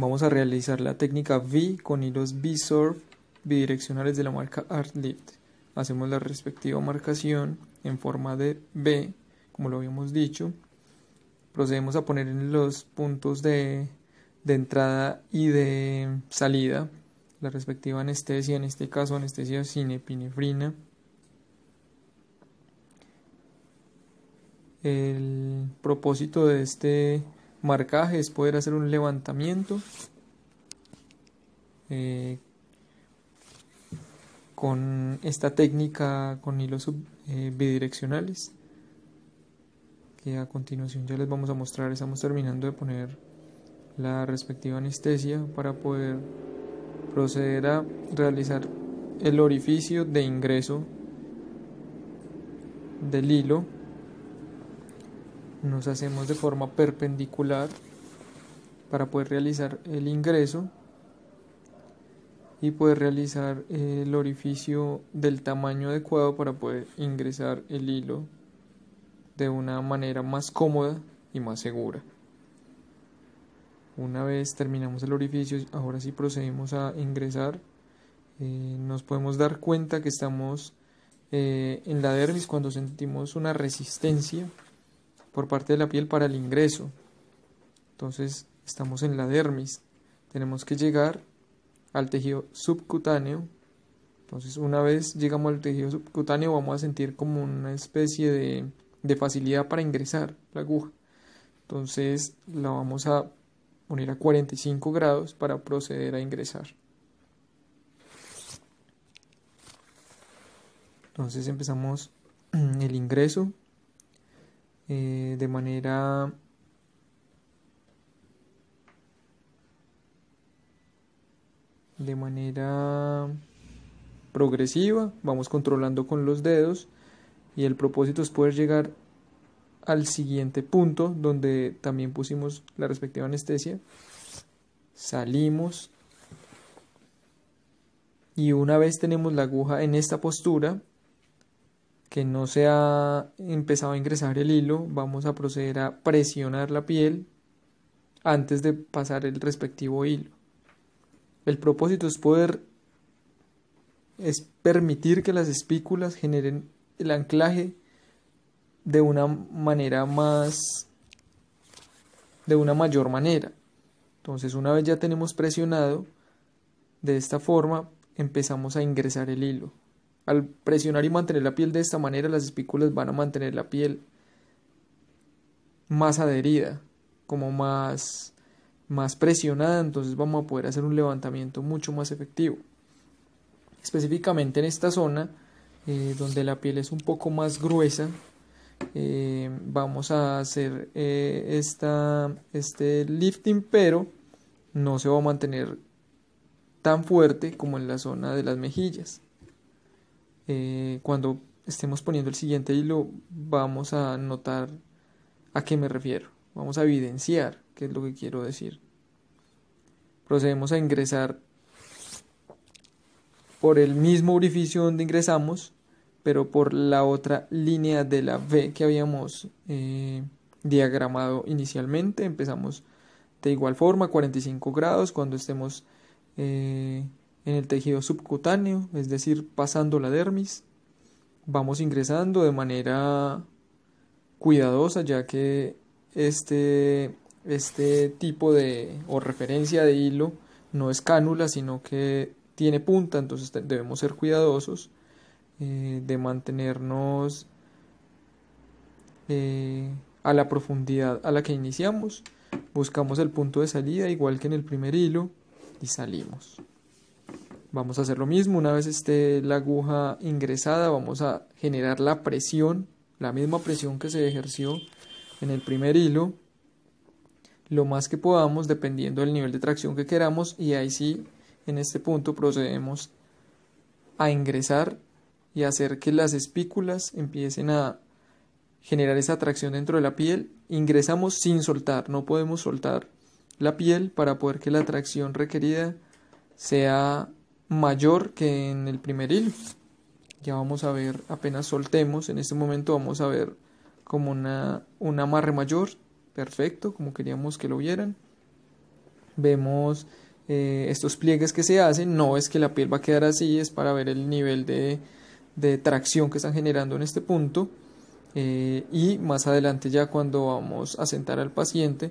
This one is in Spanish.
Vamos a realizar la técnica V con hilos V-Surf bidireccionales de la marca Artlift. Hacemos la respectiva marcación en forma de V, como lo habíamos dicho. Procedemos a poner en los puntos de, de entrada y de salida la respectiva anestesia, en este caso anestesia sin epinefrina. El propósito de este marcaje es poder hacer un levantamiento eh, con esta técnica con hilos eh, bidireccionales que a continuación ya les vamos a mostrar. Estamos terminando de poner la respectiva anestesia para poder proceder a realizar el orificio de ingreso del hilo nos hacemos de forma perpendicular para poder realizar el ingreso y poder realizar el orificio del tamaño adecuado para poder ingresar el hilo de una manera más cómoda y más segura. Una vez terminamos el orificio, ahora sí procedemos a ingresar. Eh, nos podemos dar cuenta que estamos eh, en la dermis cuando sentimos una resistencia por parte de la piel para el ingreso. Entonces estamos en la dermis. Tenemos que llegar al tejido subcutáneo. Entonces una vez llegamos al tejido subcutáneo vamos a sentir como una especie de, de facilidad para ingresar la aguja. Entonces la vamos a poner a 45 grados para proceder a ingresar. Entonces empezamos el ingreso eh, de manera de manera progresiva, vamos controlando con los dedos y el propósito es poder llegar al siguiente punto donde también pusimos la respectiva anestesia. Salimos y una vez tenemos la aguja en esta postura, que no se ha empezado a ingresar el hilo, vamos a proceder a presionar la piel antes de pasar el respectivo hilo. El propósito es poder es permitir que las espículas generen el anclaje de una manera más de una mayor manera. Entonces, una vez ya tenemos presionado de esta forma, empezamos a ingresar el hilo. Al presionar y mantener la piel de esta manera, las espículas van a mantener la piel más adherida, como más, más presionada, entonces vamos a poder hacer un levantamiento mucho más efectivo. Específicamente en esta zona, eh, donde la piel es un poco más gruesa, eh, vamos a hacer eh, esta, este lifting, pero no se va a mantener tan fuerte como en la zona de las mejillas. Eh, cuando estemos poniendo el siguiente hilo vamos a notar a qué me refiero. Vamos a evidenciar qué es lo que quiero decir. Procedemos a ingresar por el mismo orificio donde ingresamos, pero por la otra línea de la V que habíamos eh, diagramado inicialmente. Empezamos de igual forma, 45 grados, cuando estemos eh, en el tejido subcutáneo, es decir, pasando la dermis. Vamos ingresando de manera cuidadosa, ya que este, este tipo de o referencia de hilo no es cánula, sino que tiene punta, entonces debemos ser cuidadosos eh, de mantenernos eh, a la profundidad a la que iniciamos. Buscamos el punto de salida, igual que en el primer hilo, y salimos. Vamos a hacer lo mismo, una vez esté la aguja ingresada, vamos a generar la presión, la misma presión que se ejerció en el primer hilo, lo más que podamos dependiendo del nivel de tracción que queramos y ahí sí, en este punto procedemos a ingresar y hacer que las espículas empiecen a generar esa tracción dentro de la piel. Ingresamos sin soltar, no podemos soltar la piel para poder que la tracción requerida sea mayor que en el primer hilo. Ya vamos a ver, apenas soltemos, en este momento vamos a ver como una, un amarre mayor, perfecto, como queríamos que lo vieran. vemos eh, estos pliegues que se hacen, no es que la piel va a quedar así, es para ver el nivel de, de tracción que están generando en este punto. Eh, y más adelante ya cuando vamos a sentar al paciente